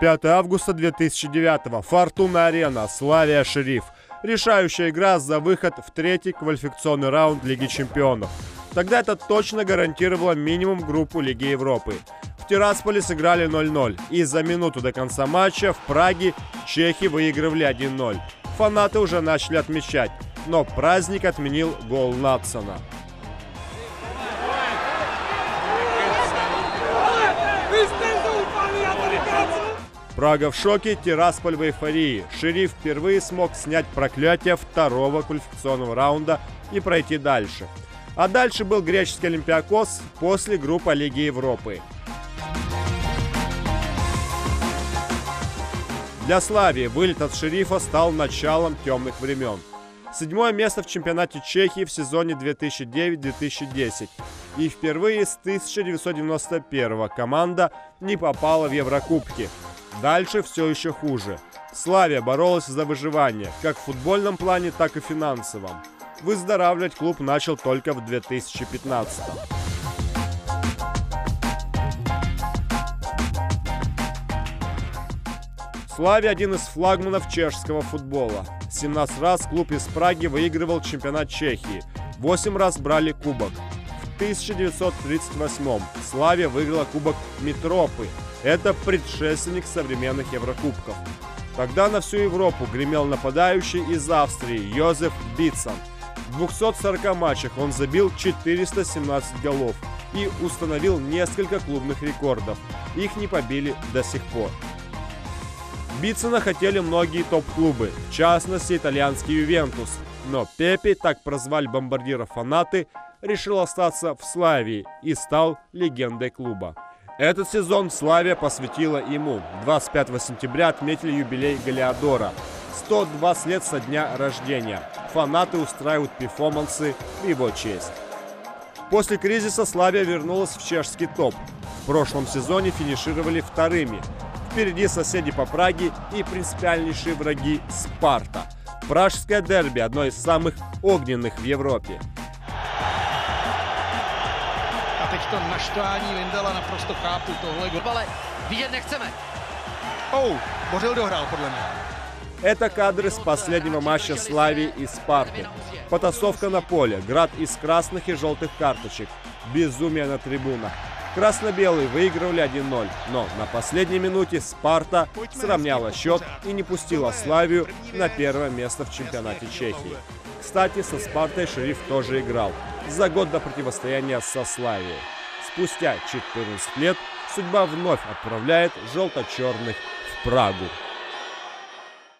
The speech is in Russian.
5 августа 2009 Фортуна Арена, Славия Шериф. Решающая игра за выход в третий квалификационный раунд Лиги Чемпионов. Тогда это точно гарантировало минимум группу Лиги Европы. В Тирасполе сыграли 0-0. И за минуту до конца матча в Праге чехи выигрывали 1-0. Фанаты уже начали отмечать, но праздник отменил гол Натсона. Прага в шоке, Тирасполь в эйфории. Шериф впервые смог снять проклятие второго квалификационного раунда и пройти дальше. А дальше был греческий Олимпиакос после группы Лиги Европы. Для Славии вылет от шерифа стал началом темных времен. Седьмое место в чемпионате Чехии в сезоне 2009-2010. И впервые с 1991 команда не попала в Еврокубки. Дальше все еще хуже. Славия боролась за выживание, как в футбольном плане, так и финансовом. Выздоравливать клуб начал только в 2015 Славия один из флагманов чешского футбола. 17 раз клуб из Праги выигрывал чемпионат Чехии. 8 раз брали кубок. В 1938 Славия выиграла кубок Митропы, это предшественник современных Еврокубков. Тогда на всю Европу гремел нападающий из Австрии Йозеф Битсон. В 240 матчах он забил 417 голов и установил несколько клубных рекордов. Их не побили до сих пор. Битсона хотели многие топ-клубы, в частности итальянский Ювентус, но Пепи, так прозвали бомбардира фанаты, решил остаться в Славии и стал легендой клуба. Этот сезон Славия посвятила ему. 25 сентября отметили юбилей Галиадора. 120 лет со дня рождения. Фанаты устраивают перформансы в его честь. После кризиса Славия вернулась в чешский топ. В прошлом сезоне финишировали вторыми. Впереди соседи по Праге и принципиальнейшие враги Спарта. Пражское дерби – одно из самых огненных в Европе. To naštvání Lindela naprosto chápu tohle. Ale vidět nechceme. Oh, Bořil dohrál podle mě. Это кадры с последнего матча Славии и Спарты. Потасовка на поле, град из красных и желтых карточек, безумие на трибунах. Красно-белые выигрывали 1-0, но на последней минуте Спарта сравняла счет и не пустила Славию на первое место в чемпионате Чехии. Кстати, со Спартой Шериф тоже играл за год до противостояния со Славией. Спустя 14 лет судьба вновь отправляет желто-черных в Прагу.